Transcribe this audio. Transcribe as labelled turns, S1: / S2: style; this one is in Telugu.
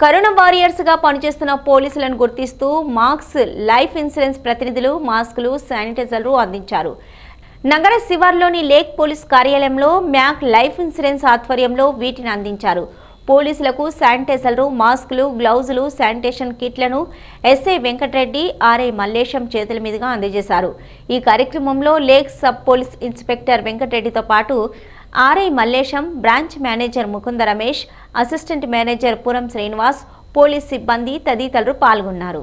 S1: కరోనా వారియర్స్గా పనిచేస్తున్న పోలీసులను గుర్తిస్తూ మాక్స్ లైఫ్ ఇన్సూరెన్స్ ప్రతినిధులు మాస్కులు శానిటైజర్లు అందించారు. నగర శివార్లోని లేక్ పోలీస్ కార్యాలయంలో మ్యాక్ లైఫ్ ఇన్సూరెన్స్ ఆధ్వర్యంలో వీటిని అందించారు. పోలీసులకు శానిటైజర్లు మాస్కులు గ్లౌజులు శానిటేషన్ కిట్లను ఎస్ఐ వెంకటరెడ్డి ఆర్ఐ మల్లేశం చేతుల మీదుగా అందజేశారు. ఈ కార్యక్రమంలో లేక్ సబ్ పోలీస్ ఇన్స్పెక్టర్ వెంకటరెడ్డితో పాటు RI Mallesham branch manager Mukunda Ramesh assistant manager Puram Srinivas police సిబ్బంది తదితరులు పాల్గొన్నారు.